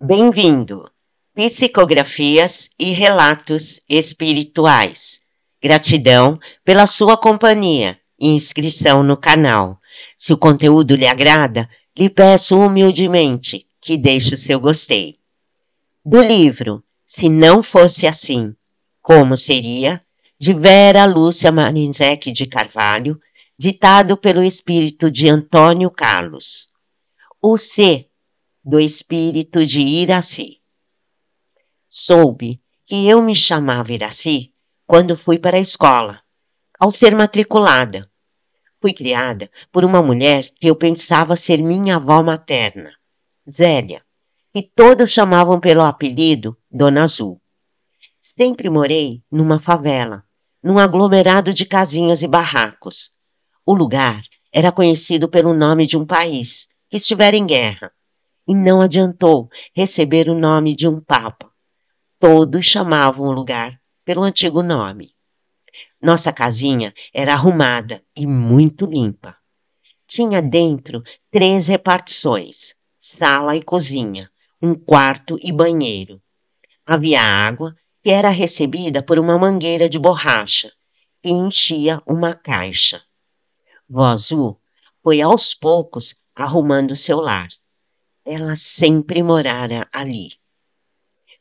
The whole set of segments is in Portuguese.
Bem-vindo! Psicografias e relatos espirituais. Gratidão pela sua companhia e inscrição no canal. Se o conteúdo lhe agrada, lhe peço humildemente que deixe o seu gostei. Do livro Se Não Fosse Assim, Como Seria? de Vera Lúcia Marinzec de Carvalho, ditado pelo espírito de Antônio Carlos. O C do espírito de Iraci. Soube que eu me chamava Iraci quando fui para a escola, ao ser matriculada. Fui criada por uma mulher que eu pensava ser minha avó materna, Zélia, e todos chamavam pelo apelido Dona Azul. Sempre morei numa favela, num aglomerado de casinhas e barracos. O lugar era conhecido pelo nome de um país que estivera em guerra e não adiantou receber o nome de um papa. Todos chamavam o lugar pelo antigo nome. Nossa casinha era arrumada e muito limpa. Tinha dentro três repartições: sala e cozinha, um quarto e banheiro. Havia água que era recebida por uma mangueira de borracha que enchia uma caixa. Vó Azul foi aos poucos arrumando seu lar ela sempre morara ali.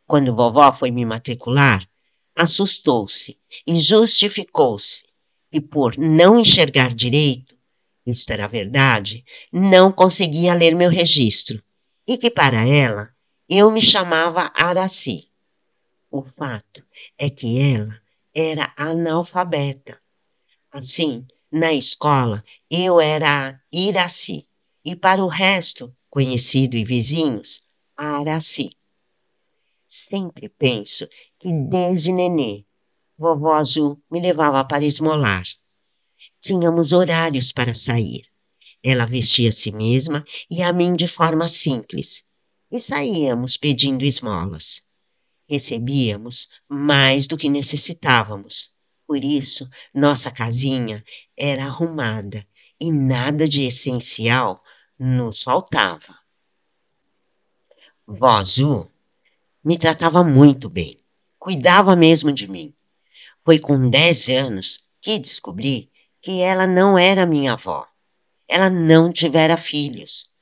Quando vovó foi me matricular, assustou-se e justificou-se que, por não enxergar direito, isto era verdade, não conseguia ler meu registro e que, para ela, eu me chamava Araci. O fato é que ela era analfabeta. Assim, na escola, eu era Iraci e para o resto conhecido e vizinhos, Araci. Sempre penso que desde nenê, vovó Azul me levava para esmolar. Tínhamos horários para sair. Ela vestia a si mesma e a mim de forma simples, e saíamos pedindo esmolas. Recebíamos mais do que necessitávamos. Por isso, nossa casinha era arrumada e nada de essencial nos faltava. Vó Zu me tratava muito bem, cuidava mesmo de mim. Foi com dez anos que descobri que ela não era minha avó. Ela não tivera filhos.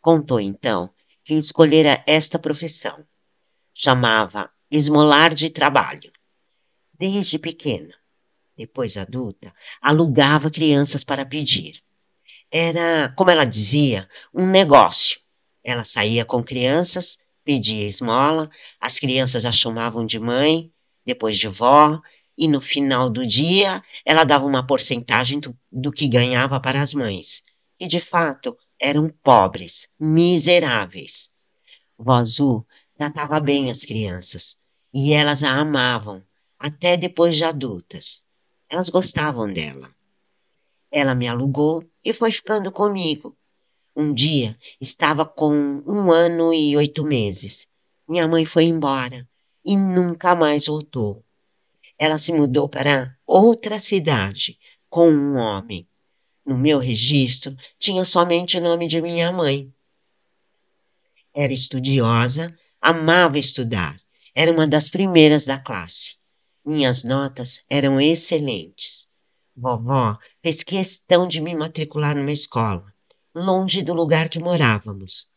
Contou então que escolhera esta profissão. Chamava esmolar de trabalho. Desde pequena, depois adulta, alugava crianças para pedir era, como ela dizia, um negócio. Ela saía com crianças, pedia esmola, as crianças a chamavam de mãe, depois de vó, e no final do dia ela dava uma porcentagem do, do que ganhava para as mães. E de fato eram pobres, miseráveis. Vó Azul tratava bem as crianças e elas a amavam, até depois de adultas. Elas gostavam dela. Ela me alugou e foi ficando comigo. Um dia estava com um ano e oito meses. Minha mãe foi embora e nunca mais voltou. Ela se mudou para outra cidade com um homem. No meu registro tinha somente o nome de minha mãe. Era estudiosa, amava estudar, era uma das primeiras da classe. Minhas notas eram excelentes. Vovó fez questão de me matricular numa escola, longe do lugar que morávamos.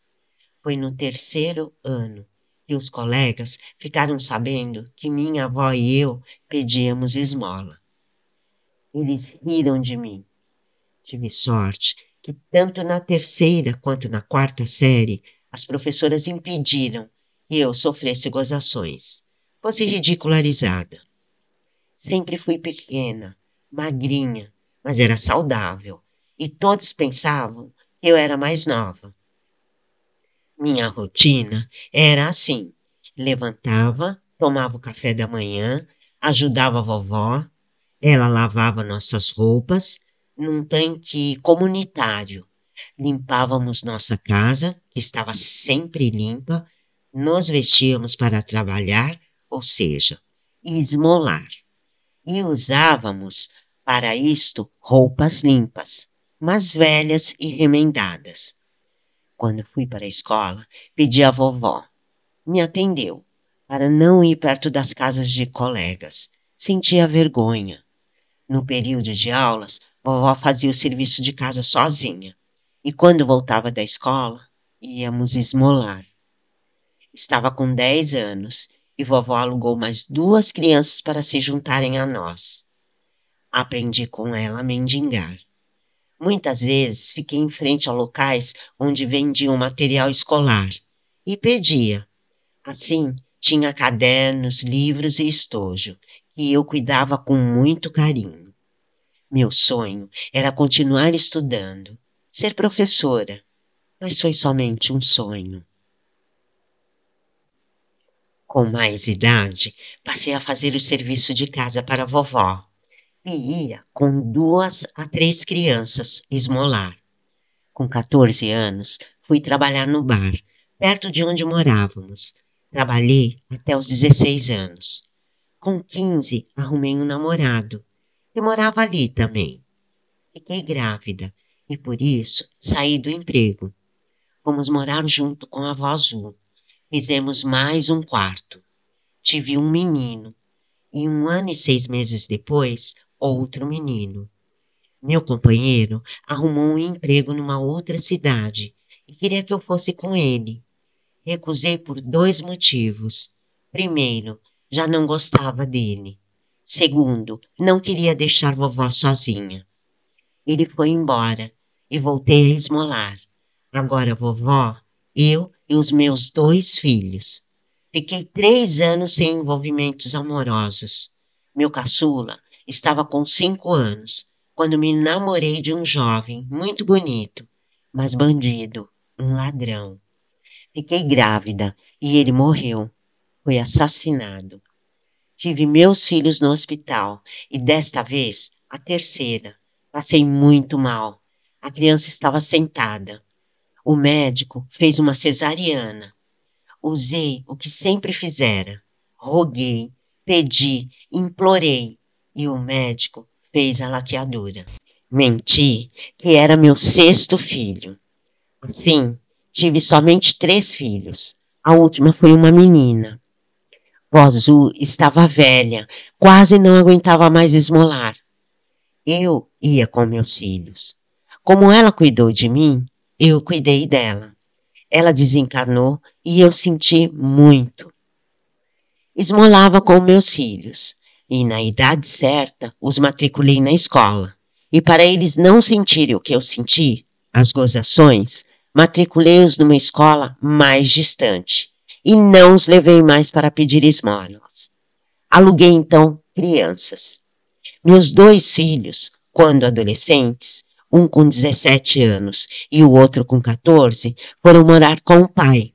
Foi no terceiro ano que os colegas ficaram sabendo que minha avó e eu pedíamos esmola. Eles riram de mim. Tive sorte que tanto na terceira quanto na quarta série as professoras impediram que eu sofresse gozações, fosse ridicularizada. Sempre fui pequena, magrinha, mas era saudável, e todos pensavam que eu era mais nova. Minha rotina era assim: levantava, tomava o café da manhã, ajudava a vovó, ela lavava nossas roupas num tanque comunitário. Limpávamos nossa casa, que estava sempre limpa, nos vestíamos para trabalhar, ou seja, esmolar. E usávamos para isto, roupas limpas, mas velhas e remendadas. Quando fui para a escola, pedi à vovó: me atendeu para não ir perto das casas de colegas. Sentia vergonha. No período de aulas, vovó fazia o serviço de casa sozinha. E quando voltava da escola, íamos esmolar. Estava com 10 anos e vovó alugou mais duas crianças para se juntarem a nós. Aprendi com ela a mendigar. Muitas vezes fiquei em frente a locais onde vendiam material escolar e pedia. Assim, tinha cadernos, livros e estojo, que eu cuidava com muito carinho. Meu sonho era continuar estudando, ser professora, mas foi somente um sonho. Com mais idade, passei a fazer o serviço de casa para vovó ia com duas a três crianças esmolar. Com 14 anos, fui trabalhar no bar, perto de onde morávamos. Trabalhei até os 16 anos. Com 15, arrumei um namorado, que morava ali também. Fiquei grávida e por isso saí do emprego. Fomos morar junto com a avó Azul. Fizemos mais um quarto. Tive um menino. E um ano e seis meses depois, outro menino. Meu companheiro arrumou um emprego numa outra cidade e queria que eu fosse com ele. Recusei por dois motivos. Primeiro, já não gostava dele. Segundo, não queria deixar vovó sozinha. Ele foi embora e voltei a esmolar. Agora vovó, eu e os meus dois filhos. Fiquei três anos sem envolvimentos amorosos. Meu caçula estava com cinco anos quando me namorei de um jovem muito bonito, mas bandido, um ladrão. Fiquei grávida e ele morreu. Foi assassinado. Tive meus filhos no hospital e desta vez a terceira. Passei muito mal. A criança estava sentada. O médico fez uma cesariana. Usei o que sempre fizera. Roguei, pedi, implorei, e o médico fez a laqueadura. Menti que era meu sexto filho. Assim, tive somente três filhos. A última foi uma menina. Vozu estava velha, quase não aguentava mais esmolar. Eu ia com meus filhos. Como ela cuidou de mim, eu cuidei dela. Ela desencarnou e eu senti muito. Esmolava com meus filhos e, na idade certa, os matriculei na escola. E para eles não sentirem o que eu senti, as gozações, matriculei-os numa escola mais distante e não os levei mais para pedir esmolas. Aluguei então crianças. Meus dois filhos, quando adolescentes, um com 17 anos e o outro com 14, foram morar com o pai.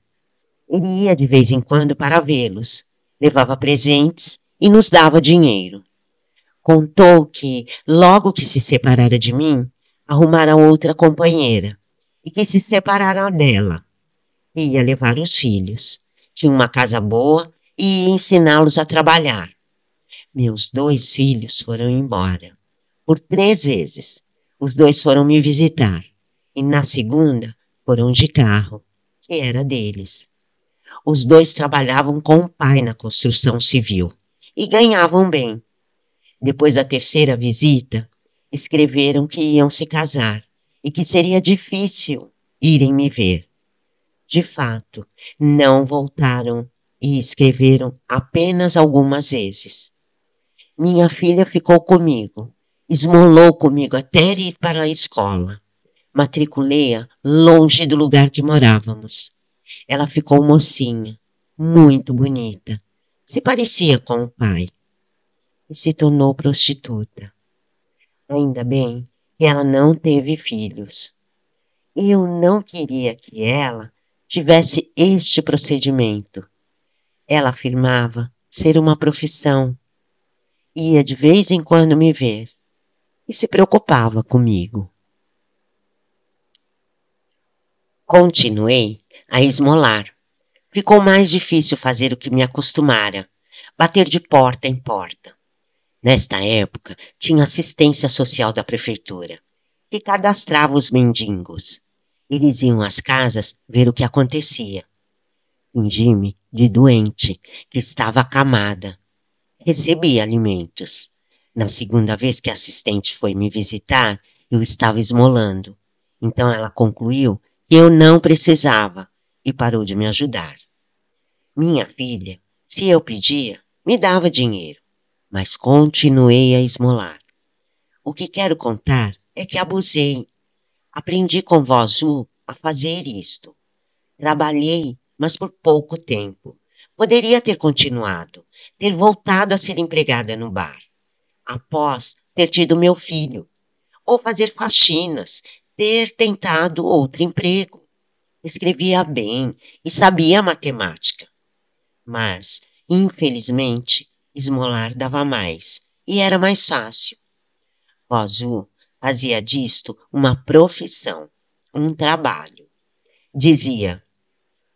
Ele ia de vez em quando para vê-los, levava presentes e nos dava dinheiro. Contou que, logo que se separara de mim, arrumara outra companheira e que se separara dela. Ia levar os filhos. Tinha uma casa boa e ia ensiná-los a trabalhar. Meus dois filhos foram embora. Por três vezes os dois foram me visitar e na segunda foram de carro, que era deles. Os dois trabalhavam com o pai na construção civil e ganhavam bem. Depois da terceira visita, escreveram que iam se casar e que seria difícil irem me ver. De fato, não voltaram e escreveram apenas algumas vezes. Minha filha ficou comigo Esmolou comigo até ir para a escola. Matriculei-a longe do lugar que morávamos. Ela ficou mocinha, muito bonita. Se parecia com o pai. E se tornou prostituta. Ainda bem que ela não teve filhos. Eu não queria que ela tivesse este procedimento. Ela afirmava ser uma profissão. Ia de vez em quando me ver e se preocupava comigo. Continuei a esmolar. Ficou mais difícil fazer o que me acostumara, bater de porta em porta. Nesta época, tinha assistência social da prefeitura, que cadastrava os mendigos. Eles iam às casas ver o que acontecia. Fingi-me de doente, que estava acamada. Recebi alimentos. Na segunda vez que a assistente foi me visitar, eu estava esmolando. Então ela concluiu que eu não precisava e parou de me ajudar. Minha filha, se eu pedia, me dava dinheiro, mas continuei a esmolar. O que quero contar é que abusei. Aprendi com Vozu a fazer isto. Trabalhei, mas por pouco tempo. Poderia ter continuado, ter voltado a ser empregada no bar, após ter tido meu filho, ou fazer faxinas, ter tentado outro emprego. Escrevia bem e sabia matemática. Mas, infelizmente, esmolar dava mais e era mais fácil. Vozu fazia disto uma profissão, um trabalho. Dizia: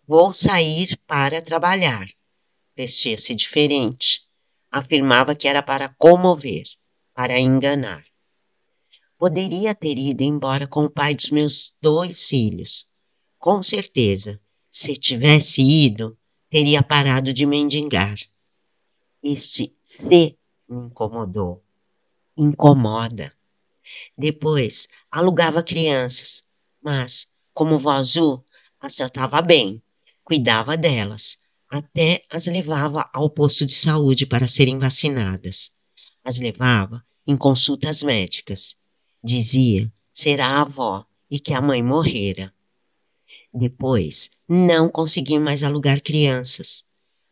Vou sair para trabalhar. Vestia-se diferente. Afirmava que era para comover, para enganar. Poderia ter ido embora com o pai dos meus dois filhos. Com certeza, se tivesse ido, teria parado de mendigar. Este se me incomodou. Incomoda. Depois, alugava crianças, mas, como Vozu, as tratava bem, cuidava delas, até as levava ao posto de saúde para serem vacinadas. As levava em consultas médicas. Dizia ser a avó e que a mãe morrera. Depois, não consegui mais alugar crianças.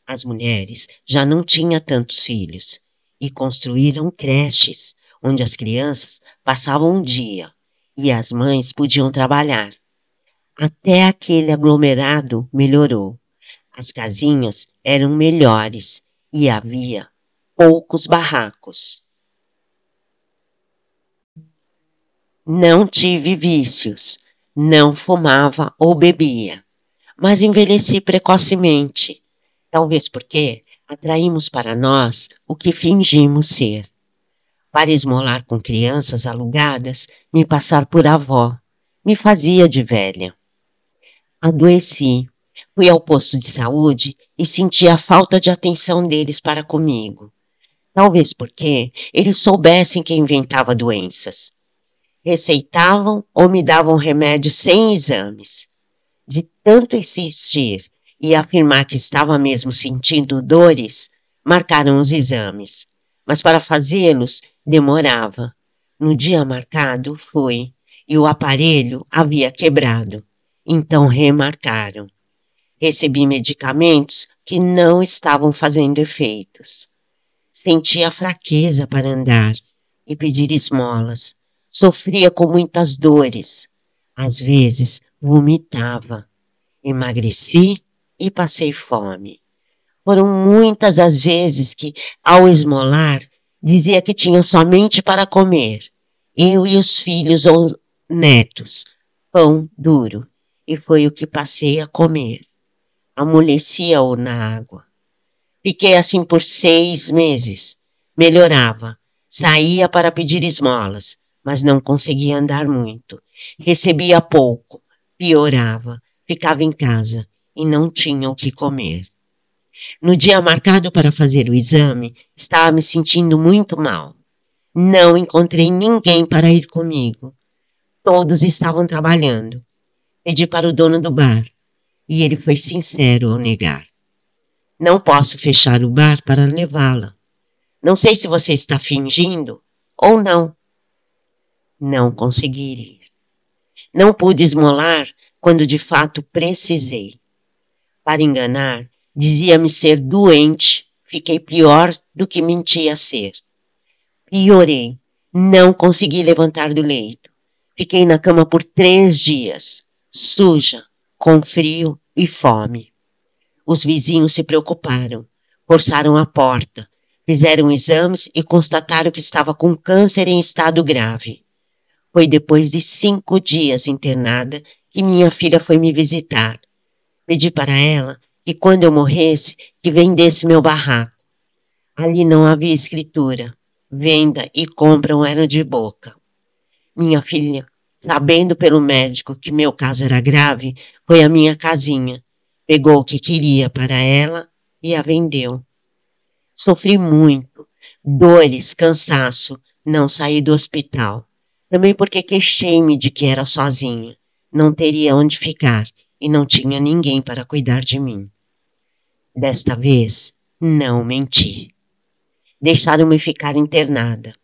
As mulheres já não tinham tantos filhos e construíram creches onde as crianças passavam um dia e as mães podiam trabalhar. Até aquele aglomerado melhorou. As casinhas eram melhores e havia poucos barracos. Não tive vícios, não fumava ou bebia, mas envelheci precocemente, talvez porque atraímos para nós o que fingimos ser para esmolar com crianças alugadas, me passar por avó, me fazia de velha. Adoeci, fui ao posto de saúde e senti a falta de atenção deles para comigo. Talvez porque eles soubessem que inventava doenças. Receitavam ou me davam remédios sem exames. De tanto insistir e afirmar que estava mesmo sentindo dores, marcaram os exames mas para fazê-los demorava. No dia marcado foi, e o aparelho havia quebrado. Então remarcaram. Recebi medicamentos que não estavam fazendo efeitos. Sentia fraqueza para andar e pedir esmolas. Sofria com muitas dores. Às vezes vomitava. Emagreci e passei fome. Foram muitas as vezes que, ao esmolar, dizia que tinha somente para comer, eu e os filhos ou netos, pão duro, e foi o que passei a comer. Amolecia-o na água. Fiquei assim por seis meses. Melhorava. Saía para pedir esmolas, mas não conseguia andar muito. Recebia pouco. Piorava. Ficava em casa e não tinha o que comer. No dia marcado para fazer o exame, estava me sentindo muito mal. Não encontrei ninguém para ir comigo. Todos estavam trabalhando. Pedi para o dono do bar e ele foi sincero ao negar. Não posso fechar o bar para levá-la. Não sei se você está fingindo ou não. Não consegui ir. Não pude esmolar quando de fato precisei. Para enganar, Dizia-me ser doente, fiquei pior do que mentia ser. Piorei, não consegui levantar do leito. Fiquei na cama por três dias, suja, com frio e fome. Os vizinhos se preocuparam, forçaram a porta, fizeram exames e constataram que estava com câncer em estado grave. Foi depois de cinco dias internada que minha filha foi me visitar. Pedi para ela que quando eu morresse, que vendesse meu barraco. Ali não havia escritura. Venda e compra eram de boca. Minha filha, sabendo pelo médico que meu caso era grave, foi à minha casinha. Pegou o que queria para ela e a vendeu. Sofri muito, dores, cansaço, não saí do hospital. Também porque queixei-me de que era sozinha, não teria onde ficar e não tinha ninguém para cuidar de mim. Desta vez, não menti. Deixaram-me ficar internada.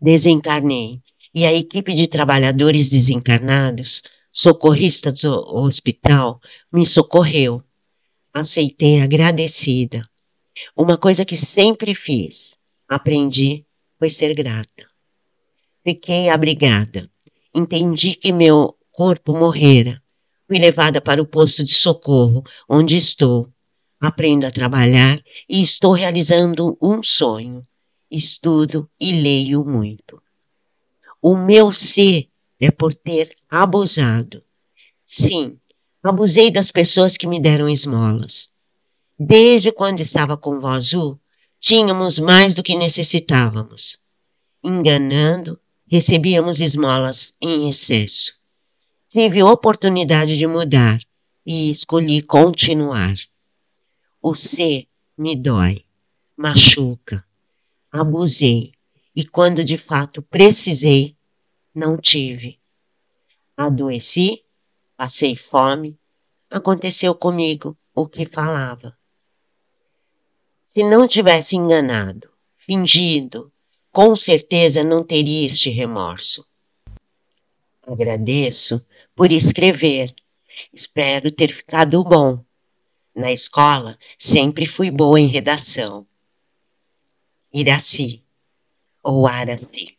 Desencarnei e a equipe de trabalhadores desencarnados, socorristas do hospital, me socorreu. Aceitei agradecida. Uma coisa que sempre fiz, aprendi, foi ser grata. Fiquei abrigada. Entendi que meu corpo morrera. Fui levada para o posto de socorro, onde estou. Aprendo a trabalhar e estou realizando um sonho. Estudo e leio muito. O meu ser é por ter abusado. Sim, abusei das pessoas que me deram esmolas. Desde quando estava com o azul, tínhamos mais do que necessitávamos. Enganando, recebíamos esmolas em excesso. Tive oportunidade de mudar e escolhi continuar. O ser me dói, machuca, abusei e quando de fato precisei, não tive. Adoeci, passei fome, aconteceu comigo o que falava. Se não tivesse enganado, fingido, com certeza não teria este remorso. Agradeço por escrever. Espero ter ficado bom. Na escola, sempre fui boa em redação. Iraci ou Araci.